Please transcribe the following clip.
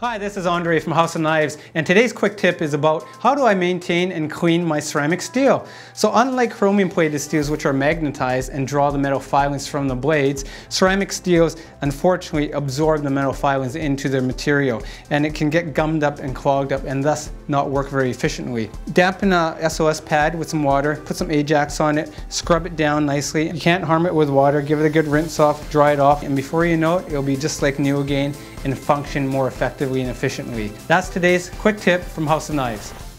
Hi, this is Andre from House of Knives, and today's quick tip is about how do I maintain and clean my ceramic steel. So unlike chromium plated steels which are magnetized and draw the metal filings from the blades, ceramic steels unfortunately absorb the metal filings into their material and it can get gummed up and clogged up and thus not work very efficiently. Dampen a SOS pad with some water, put some Ajax on it, scrub it down nicely. You can't harm it with water, give it a good rinse off, dry it off, and before you know it, it'll be just like new again and function more effectively and efficiently. That's today's quick tip from House of Knives.